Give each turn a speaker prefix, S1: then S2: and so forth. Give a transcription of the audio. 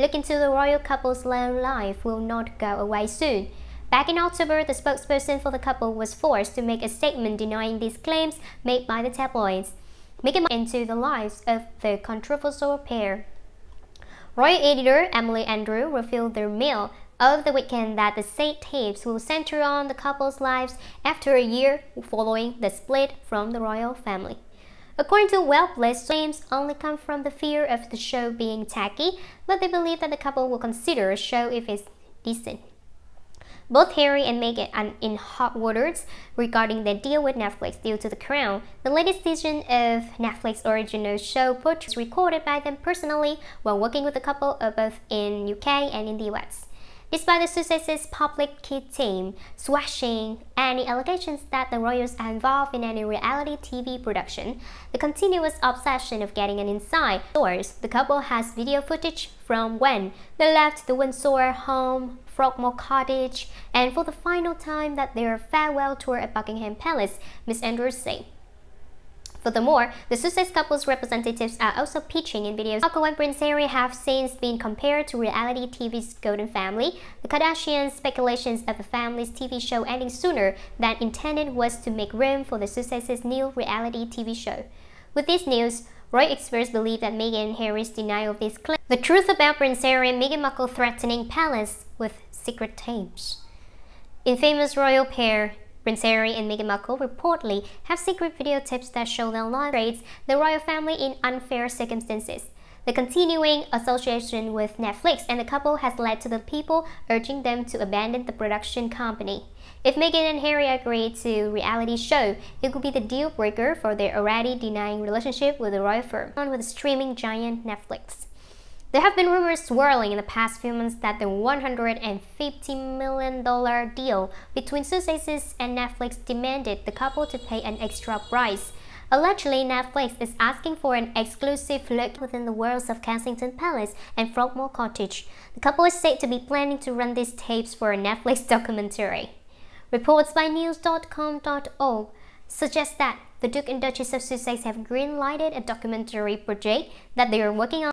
S1: look into the royal couple's low life will not go away soon. Back in October, the spokesperson for the couple was forced to make a statement denying these claims made by the tabloids, making into the lives of the controversial pair. Royal editor Emily Andrews revealed their mail of the weekend that the said tapes will center on the couple's lives after a year following the split from the royal family. According to well-placed claims only come from the fear of the show being tacky, but they believe that the couple will consider a show if it's decent. Both Harry and Meghan are in hot waters regarding their deal with Netflix due to The Crown. The latest season of Netflix original show was recorded by them personally while working with the couple uh, both in UK and in the US. Despite the Sussex's public key team swashing any allegations that the royals are involved in any reality TV production, the continuous obsession of getting an inside source, the couple has video footage from when they left the Windsor home, Frogmore Cottage, and for the final time that their farewell tour at Buckingham Palace, Miss Andrews said. Furthermore, the Sussex couple's representatives are also pitching in videos. Markle and Prince Harry have since been compared to reality TV's Golden Family. The Kardashians' speculations of the family's TV show ending sooner than intended was to make room for the Sussex's new reality TV show. With this news, Roy experts believe that Meghan and Harry's denial of these claims. The truth about Prince Harry and Meghan Markle threatening palace with secret tapes. Infamous royal pair Prince Harry and Meghan Markle reportedly have secret video tapes that show live rates the royal family in unfair circumstances. The continuing association with Netflix and the couple has led to the people urging them to abandon the production company. If Meghan and Harry agree to reality show, it could be the deal breaker for their already denying relationship with the royal firm, on with the streaming giant Netflix. There have been rumors swirling in the past few months that the $150 million deal between Sussex and Netflix demanded the couple to pay an extra price. Allegedly, Netflix is asking for an exclusive look within the worlds of Kensington Palace and Frogmore Cottage. The couple is said to be planning to run these tapes for a Netflix documentary. Reports by news.com.org suggest that the Duke and Duchess of Sussex have green-lighted a documentary project that they are working on